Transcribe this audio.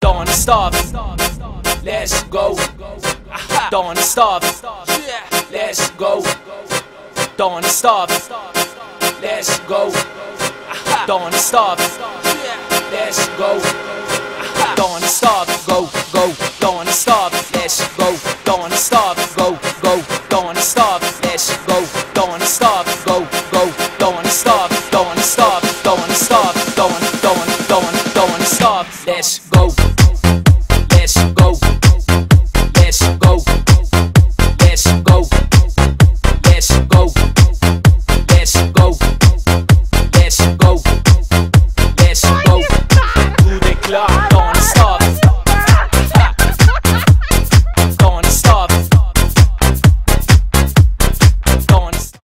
Don't stop. Let's go. Don't stop. Let's go. Don't stop. Let's go. Don't stop. Let's go. Don't stop. Go, go. Don't stop. Let's go. Don't stop. Go, go. Don't stop. Let's go. Don't stop. Go, go. Don't stop. Don't stop stars. Let's go. Let's go. Let's go. Let's go. Let's go.